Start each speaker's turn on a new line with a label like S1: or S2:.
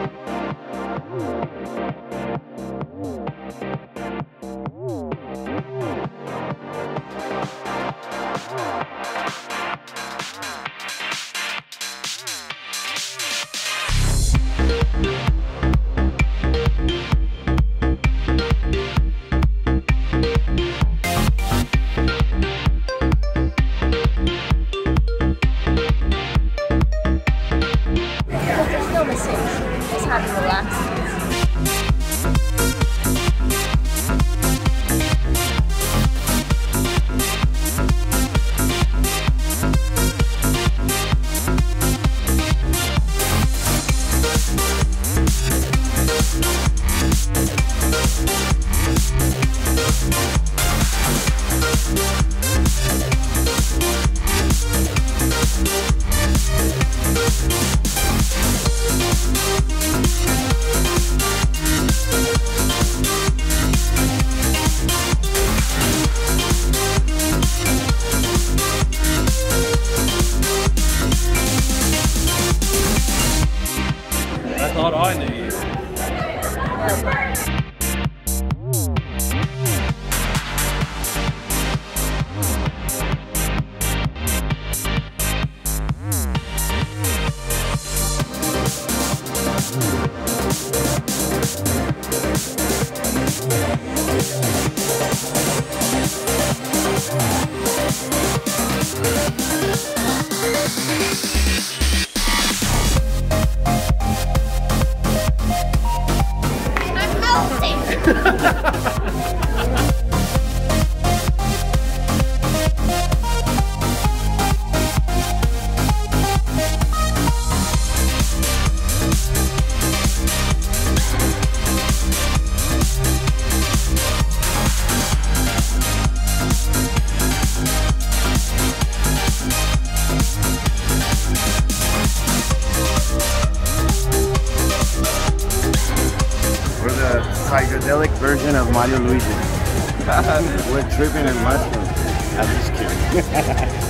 S1: There's Just have to relax.
S2: I thought I knew you.
S1: I'm melting.
S3: We're the psychedelic version of Mario Luigi. We're tripping and mushrooms. I'm just kidding.